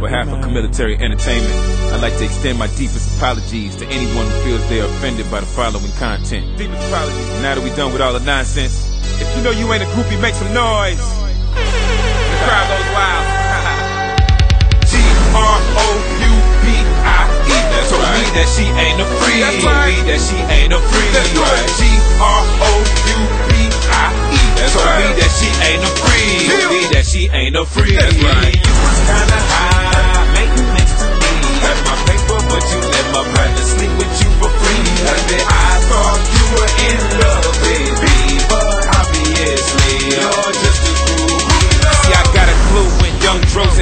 behalf of Chamillitary Entertainment, I'd like to extend my deepest apologies to anyone who feels they are offended by the following content. Deepest apologies. Now that we're done with all the nonsense, if you know you ain't a groupie, make some noise. The crowd goes wild. G-R-O-U-P-I-E. That's right. me that she ain't a. That's right. Me that she ain't a free.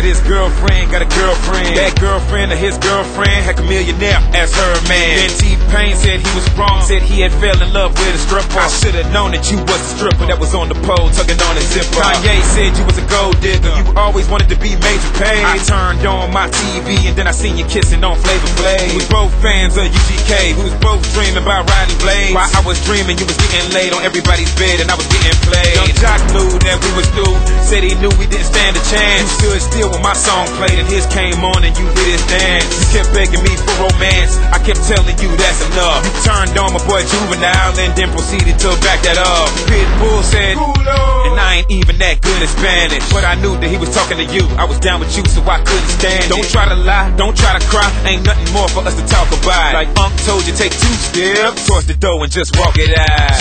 His girlfriend got a girlfriend. That girlfriend of his girlfriend had a millionaire as her man. Then T-Pain said he was wrong, said he had fell in love with a stripper. I should have known that you was a stripper that was on the pole tugging on his zipper. Kanye said you was a gold digger. You always wanted to be major paid. I turned on my TV and then I seen you kissing on Flavor Flav. We was both fans of UGK. We was both dreaming about riding blades. While I was dreaming, you was getting laid on everybody's bed and I was getting played. Yung Joc knew that we was through. Said he knew we didn't stand a chance. You stood still when my song played and his came on and you did his dance. You kept begging me for romance. I kept telling you that's enough. You turned on my boy Juvenile and then proceeded to back that up. Pitbull said, and I ain't even that good at Spanish. But I knew that he was talking to you. I was down with you, so I couldn't stand it. Don't try to lie, don't try to cry. Ain't nothing more for us to talk about. Like Unk told you, take two steps towards the door and just walk it out.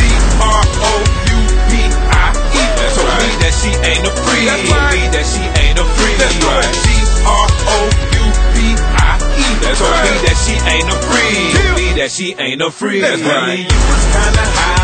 G-R-O-U-P-I-E. That's Told right. me that she ain't a. That's right. That she she ain't a free. That's right. You was kinda high,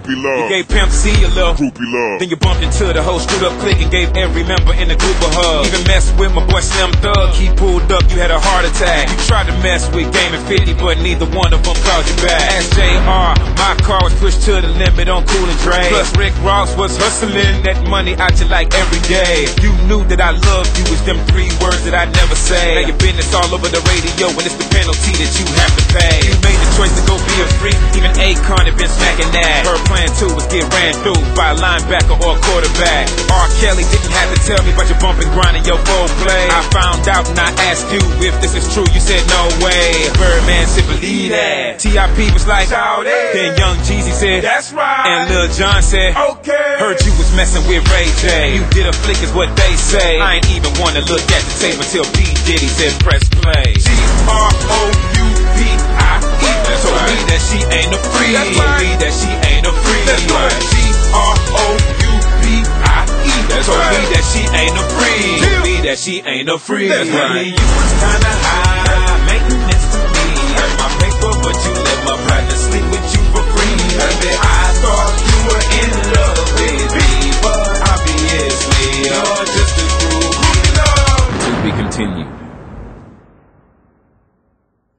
B a little. Groupie You gave Pimp C a little. Groupie love. Then you bumped into the whole screwed up clique and gave every member in the group a hug. Even messed with my boy Slim Thug. He pulled up, you had a heart attack. You tried to mess with Game and 50, but neither one of them called you back. Ask JR, my car was pushed to the limit on Cool and. Plus Rick Ross was hustling that money out you like every day. You knew that I loved you was them three words that I never say. Now your business all over the radio and it's the penalty that you have to pay. Akon had been smacking that. Her plan too was get ran through by a linebacker or a quarterback. R. Kelly didn't have to tell me about your bump and grind and your full play. I found out and I asked you if this is true. You said no way. Birdman said believe that. T.I.P. was like, Shout it. then Young Jeezy said, That's right. And Lil Jon said, Okay. Heard you was messing with Ray J. You did a flick is what they say. I ain't even wanna look at the tape until P. Diddy said press play. G-R-O-U-P-I-E. That's Told right. me that she ain't a free. That's mine. That she ain't a freak. That's mine. She That's Told me that she ain't a freak. Told me that she ain't a freak. That's mine. You was kinda high maintenance to me. Heard my paper, but you let my partner sleep with you for free. Baby, I thought you were in love with me, but obviously you're just a fool. To be continued.